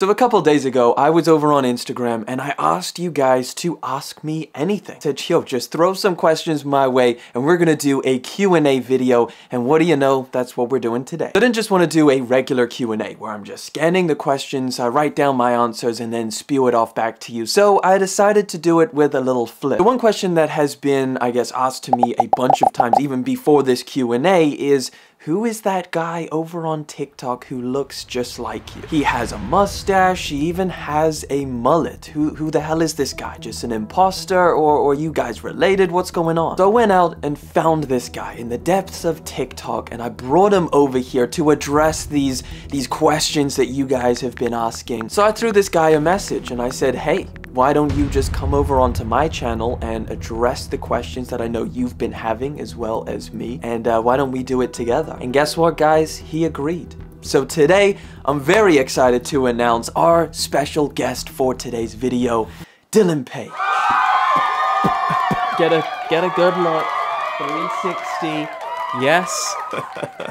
So a couple days ago, I was over on Instagram and I asked you guys to ask me anything. I said, yo, just throw some questions my way and we're gonna do a Q&A video. And what do you know, that's what we're doing today. I didn't just wanna do a regular Q&A where I'm just scanning the questions, I write down my answers and then spew it off back to you. So I decided to do it with a little flip. The one question that has been, I guess, asked to me a bunch of times, even before this Q&A is, who is that guy over on TikTok who looks just like you? He has a mustache, he even has a mullet. Who, who the hell is this guy? Just an imposter or, or you guys related? What's going on? So I went out and found this guy in the depths of TikTok and I brought him over here to address these, these questions that you guys have been asking. So I threw this guy a message and I said, hey, why don't you just come over onto my channel and address the questions that I know you've been having as well as me? And uh, why don't we do it together? And guess what guys? He agreed. So today I'm very excited to announce our special guest for today's video Dylan Page get a get a good look. 360 Yes.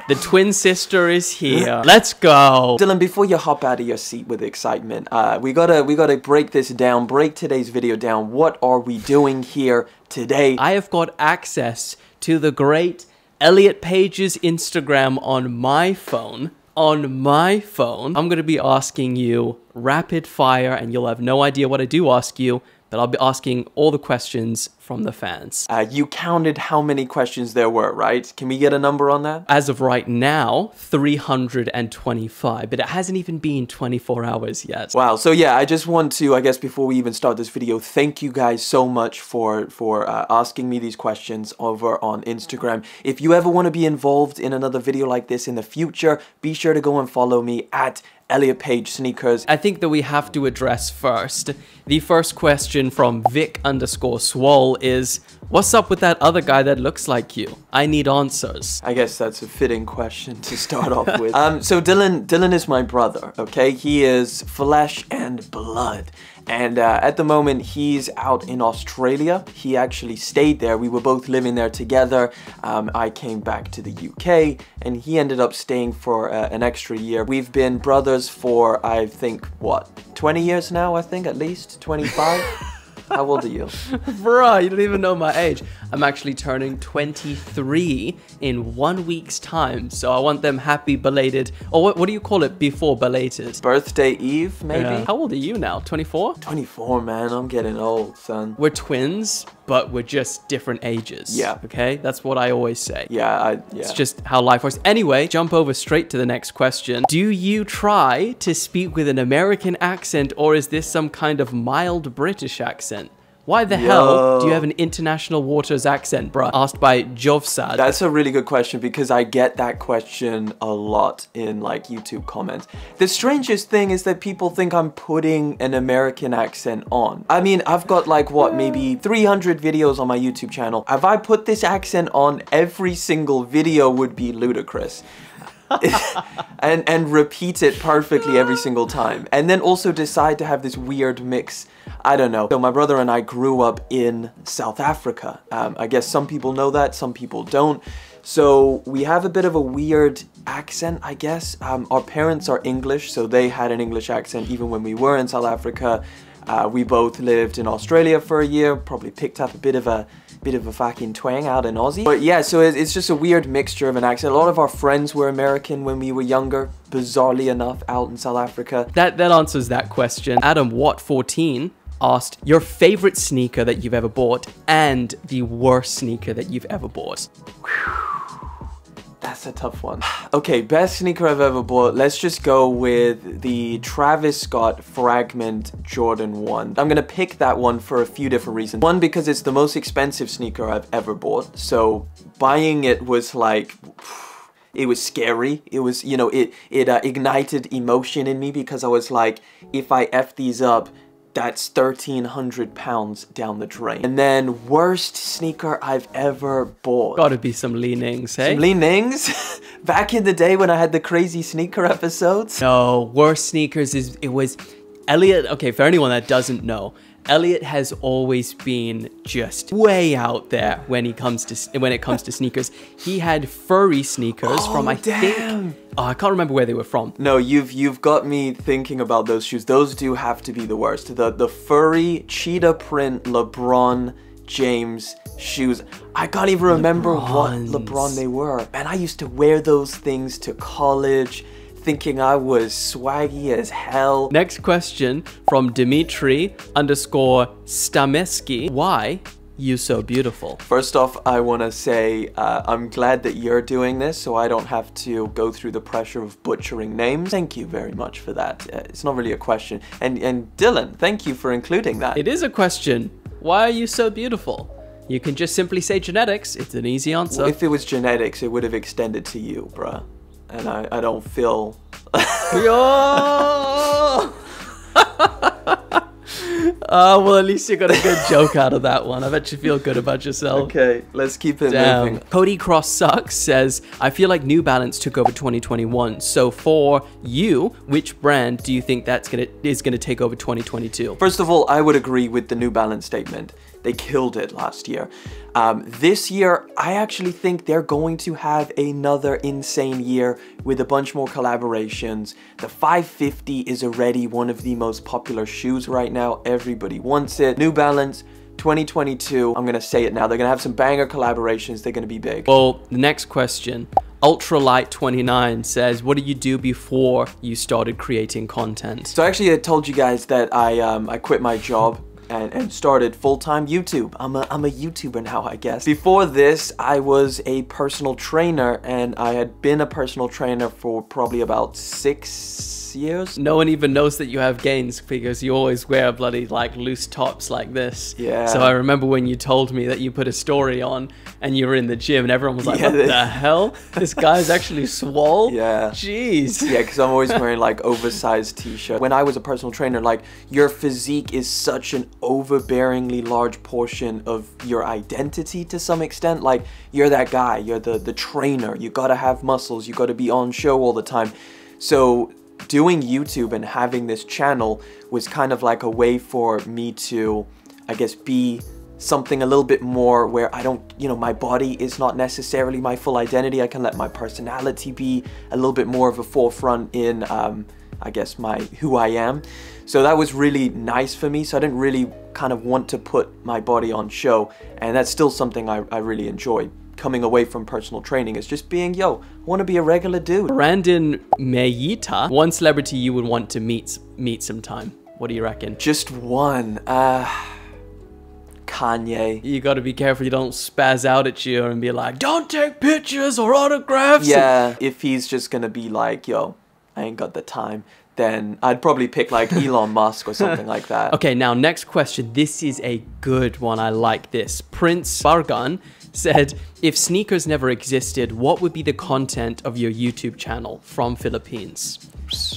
the twin sister is here. Let's go. Dylan, before you hop out of your seat with excitement, uh, we gotta we gotta break this down, break today's video down. What are we doing here today? I have got access to the great Elliot Page's Instagram on my phone. On my phone, I'm gonna be asking you rapid fire, and you'll have no idea what I do ask you, but I'll be asking all the questions from the fans. Uh, you counted how many questions there were, right? Can we get a number on that? As of right now, 325, but it hasn't even been 24 hours yet. Wow. So yeah, I just want to, I guess, before we even start this video, thank you guys so much for for uh, asking me these questions over on Instagram. If you ever want to be involved in another video like this in the future, be sure to go and follow me at Elliot Page Sneakers. I think that we have to address first the first question from Vic underscore Swole is What's up with that other guy that looks like you? I need answers. I guess that's a fitting question to start off with. Um, so Dylan, Dylan is my brother, okay? He is flesh and blood. And uh, at the moment, he's out in Australia. He actually stayed there. We were both living there together. Um, I came back to the UK, and he ended up staying for uh, an extra year. We've been brothers for, I think, what, 20 years now, I think, at least? 25? How old are you? Bruh, you don't even know my age. I'm actually turning 23 in one week's time. So I want them happy belated, or what, what do you call it before belated? Birthday Eve, maybe? Yeah. How old are you now? 24? 24, man. I'm getting old, son. We're twins, but we're just different ages. Yeah. Okay? That's what I always say. Yeah, I, yeah. It's just how life works. Anyway, jump over straight to the next question. Do you try to speak with an American accent, or is this some kind of mild British accent? Why the Yo. hell do you have an international waters accent, bruh? Asked by Jovsad. That's a really good question because I get that question a lot in like YouTube comments. The strangest thing is that people think I'm putting an American accent on. I mean, I've got like what, maybe 300 videos on my YouTube channel. If I put this accent on, every single video would be ludicrous. and and repeat it perfectly every single time. And then also decide to have this weird mix. I don't know. So my brother and I grew up in South Africa. Um, I guess some people know that some people don't. So we have a bit of a weird accent I guess. Um, our parents are English so they had an English accent even when we were in South Africa. Uh, we both lived in Australia for a year probably picked up a bit of a bit of a fucking twang out in Aussie. But yeah, so it's just a weird mixture of an accent. A lot of our friends were American when we were younger, bizarrely enough, out in South Africa. That, that answers that question. Adam Watt 14 asked your favorite sneaker that you've ever bought and the worst sneaker that you've ever bought. Whew. That's a tough one. Okay, best sneaker I've ever bought. Let's just go with the Travis Scott Fragment Jordan 1. I'm gonna pick that one for a few different reasons. One, because it's the most expensive sneaker I've ever bought. So buying it was like it was scary. It was, you know, it, it uh, ignited emotion in me because I was like, if I F these up, that's 1300 pounds down the drain. And then worst sneaker I've ever bought. Gotta be some Li-Nings, hey? Some Li-Nings? Back in the day when I had the crazy sneaker episodes? No, worst sneakers is, it was, Elliot, okay, for anyone that doesn't know, Elliot has always been just way out there when he comes to when it comes to sneakers. He had furry sneakers from oh, I Oh, damn. think oh, I can't remember where they were from. No, you've you've got me thinking about those shoes. Those do have to be the worst. The the furry cheetah print LeBron James shoes. I can't even remember what LeBron they were. Man, I used to wear those things to college, thinking I was swaggy as hell. Next question from Dimitri underscore Stameski. Why you so beautiful? First off, I want to say uh, I'm glad that you're doing this so I don't have to go through the pressure of butchering names. Thank you very much for that. Uh, it's not really a question. And and Dylan, thank you for including that. It is a question. Why are you so beautiful? You can just simply say genetics. It's an easy answer. If it was genetics, it would have extended to you, bruh. And I, I don't feel. Oh, well, at least you got a good joke out of that one. I bet you feel good about yourself. okay, let's keep it Damn. moving. Cody Cross Sucks says, I feel like New Balance took over 2021. So for you, which brand do you think that's gonna is gonna take over 2022? First of all, I would agree with the New Balance statement. They killed it last year. Um, this year, I actually think they're going to have another insane year with a bunch more collaborations. The 550 is already one of the most popular shoes right now. Everybody wants it. New Balance 2022, I'm gonna say it now. They're gonna have some banger collaborations. They're gonna be big. Well, the next question. Ultralight29 says, What did you do before you started creating content? So actually, I told you guys that I um, I quit my job and, and started full-time YouTube. I'm a, I'm a YouTuber now, I guess. Before this, I was a personal trainer and I had been a personal trainer for probably about six years. No one even knows that you have gains because you always wear bloody like loose tops like this. Yeah. So I remember when you told me that you put a story on and you were in the gym and everyone was like, Yeah, "What they- the hell? This guy's actually swole." Yeah. Jeez. Yeah, because I'm always wearing like oversized t-shirt. When I was a personal trainer, like your physique is such an overbearingly large portion of your identity to some extent. Like you're that guy, you're the the trainer. You gotta have muscles. You gotta be on show all the time. So doing YouTube and having this channel was kind of like a way for me to, I guess, be something a little bit more where I don't, you know, my body is not necessarily my full identity. I can let my personality be a little bit more of a forefront in, um, I guess, my who I am. So that was really nice for me. So I didn't really kind of want to put my body on show, and that's still something I, I really enjoy. Coming away from personal training is just being, yo, I want to be a regular dude. Brandon Mayita, one celebrity you would want to meet meet sometime. What do you reckon? Just one. Uh, Kanye. You got to be careful you don't spaz out at you and be like, "Don't take pictures or autographs." Yeah, if he's just gonna be like, yo, I ain't got the time, then I'd probably pick like Elon Musk or something like that. Okay, now next question. This is a good one. I like this. Prince Bargan said, "If sneakers never existed, what would be the content of your YouTube channel from Philippines?"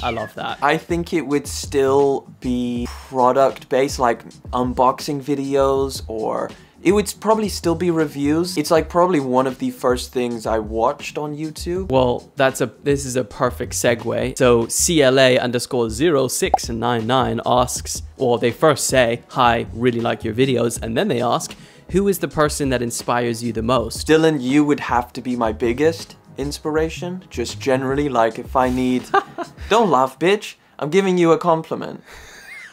I love that. I think it would still be product based, like unboxing videos, or it would probably still be reviews. It's like probably one of the first things I watched on YouTube. Well, that's a this is a perfect segue. So CLA underscore 0699 asks, or they first say, Hi, really like your videos, and then they ask, Who is the person that inspires you the most? Dylan, you would have to be my biggest inspiration, just generally. Like, if I need. Don't laugh, bitch. I'm giving you a compliment.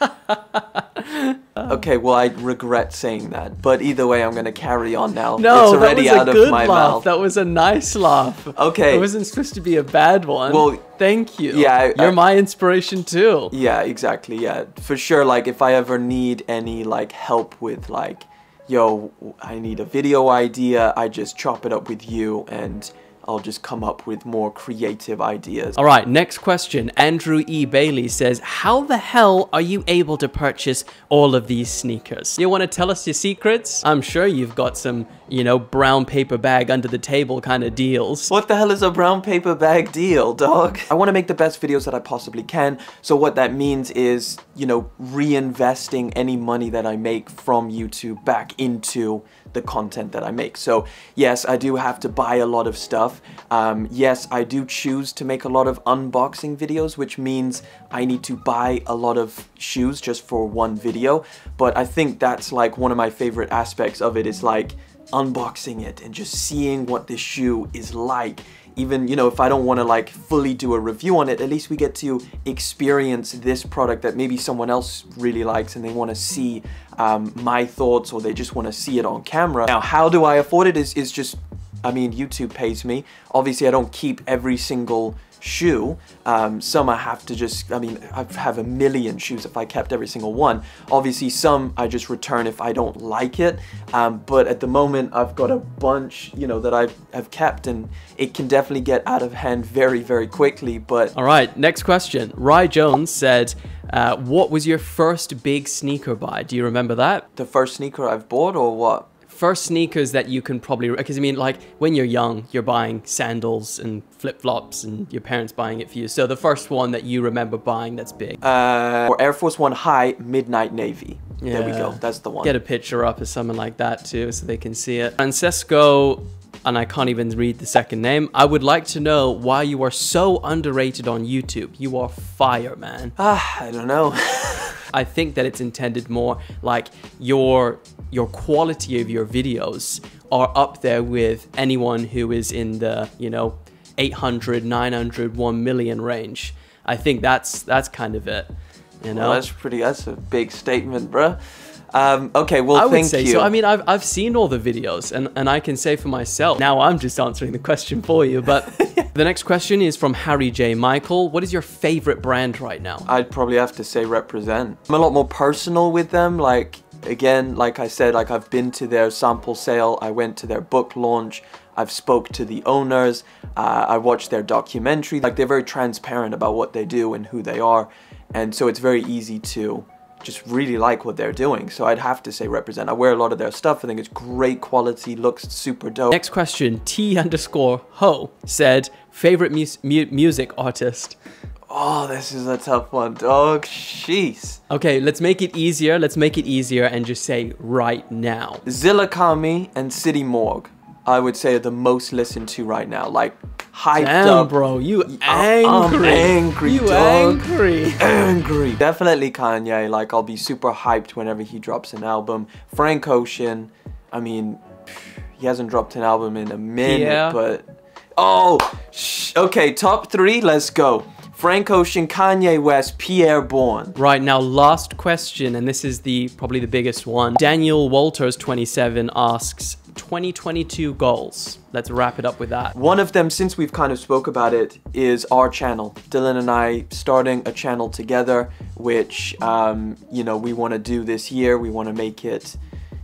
okay, well, I regret saying that. But either way, I'm going to carry on now. No, it's already that was out a of good my laugh. mouth. That was a nice laugh. Okay. It wasn't supposed to be a bad one. Well, thank you. yeah, I- You're I- my inspiration too. Yeah, exactly. Yeah, for sure. Like, if I ever need any like help with like, yo, I need a video idea, I just chop it up with you, and I'll just come up with more creative ideas. All right, next question. Andrew E. Bailey says, How the hell are you able to purchase all of these sneakers? You want to tell us your secrets? I'm sure you've got some, you know, brown paper bag under the table kind of deals. What the hell is a brown paper bag deal, dog? I want to make the best videos that I possibly can. So what that means is you know, reinvesting any money that I make from YouTube back into the content that I make. So yes, I do have to buy a lot of stuff. Um, yes, I do choose to make a lot of unboxing videos, which means I need to buy a lot of shoes just for one video. But I think that's like one of my favorite aspects of it is like unboxing it and just seeing what this shoe is like even you know if I don't want to like fully do a review on it at least we get to experience this product that maybe someone else really likes and they want to see um, my thoughts or they just want to see it on camera. Now how do I afford it is, is just I mean YouTube pays me obviously I don't keep every single shoe. Um, some I have to just, I mean, I have a million shoes if I kept every single one. Obviously some I just return if I don't like it. Um, but at the moment I've got a bunch, you know, that I have kept and it can definitely get out of hand very, very quickly. But All right, next question. Rye Jones said, uh, what was your first big sneaker buy? Do you remember that? The first sneaker I've bought or what? First sneakers that you can probably because I mean like when you're young you're buying sandals and flip-flops and your parents buying it for you so the first one that you remember buying that's big uh or Air Force One High Midnight Navy yeah. there we go that's the one get a picture up of something like that too so they can see it Francesco and I can't even read the second name. I would like to know why you are so underrated on YouTube. You are fire, man. Ah, I don't know. I think that it's intended more like your your quality of your videos are up there with anyone who is in the, you know, 800, 900, 1 million range. I think that's that's kind of it. You know, well, that's pretty. That's a big statement, bruh. Um, okay, well, I would say you. so. I mean, I've, I've seen all the videos, and, and I can say for myself. Now I'm just answering the question for you. But the next question is from Harry J. Michael. What is your favorite brand right now? I'd probably have to say Represent. I'm a lot more personal with them. Like again, like I said, like I've been to their sample sale. I went to their book launch. I've spoke to the owners. Uh, I watched their documentary. Like they're very transparent about what they do and who they are, and so it's very easy to just really like what they're doing. So I'd have to say represent. I wear a lot of their stuff. I think it's great quality, looks super dope. Next question, T underscore ho said, favorite mu mu music artist? Oh, this is a tough one, dog. Jeez. Okay, let's make it easier. Let's make it easier and just say right now. Zillakami and City Morgue. I would say are the most listened to right now. Like hyped Damn, up. bro, you angry. I'm angry, You dog. angry. Angry. Definitely Kanye. Like I'll be super hyped whenever he drops an album. Frank Ocean. I mean, he hasn't dropped an album in a minute, yeah. but oh, okay. Top three. Let's go. Frank Ocean, Kanye West, Pi'erre Bourne. Right now, last question, and this is the probably the biggest one. Daniel Walters, 27, asks 2022 goals. Let's wrap it up with that. One of them, since we've kind of spoke about it, is our channel. Dylan and I starting a channel together, which um, you know we want to do this year. We want to make it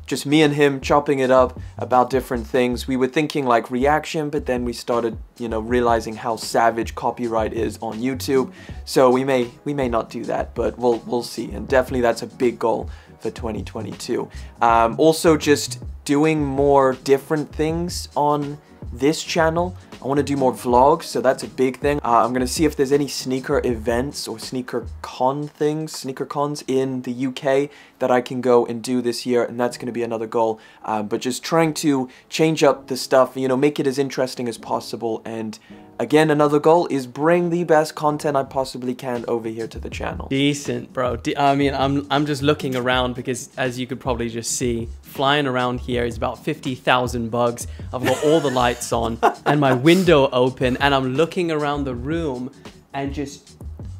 just me and him chopping it up about different things. We were thinking like reaction, but then we started, you know, realizing how savage copyright is on YouTube. So we may we may not do that, but we'll we'll see. And definitely that's a big goal for 2022. Um, also, just doing more different things on this channel. I want to do more vlogs, so that's a big thing. Uh, I'm going to see if there's any sneaker events or sneaker con things, sneaker cons in the UK that I can go and do this year, and that's going to be another goal. Uh, but just trying to change up the stuff, you know, make it as interesting as possible and Again, another goal is bring the best content I possibly can over here to the channel. Decent, bro. De I mean, I'm, I'm just looking around because as you could probably just see, flying around here is about 50,000 bugs. I've got all the lights on and my window open and I'm looking around the room and just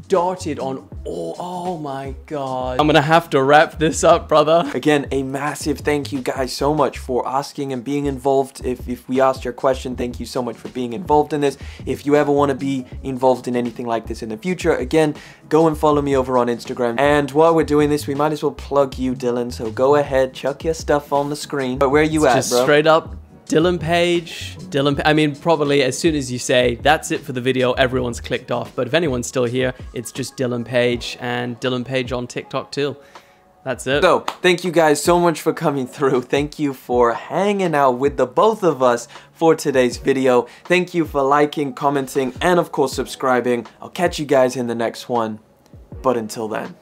darted on oh, oh my god. I'm gonna have to wrap this up, brother. Again, a massive thank you guys so much for asking and being involved. If, if we asked your question, thank you so much for being involved in this. If you ever want to be involved in anything like this in the future, again, go and follow me over on Instagram. And while we're doing this, we might as well plug you, Dylan. So go ahead, chuck your stuff on the screen. But where are you it's at, just bro? straight up Dylan Page, Dylan, I mean, probably as soon as you say that's it for the video, everyone's clicked off. But if anyone's still here, it's just Dylan Page and Dylan Page on TikTok too. That's it. So, thank you guys so much for coming through. Thank you for hanging out with the both of us for today's video. Thank you for liking, commenting, and of course subscribing. I'll catch you guys in the next one. But until then.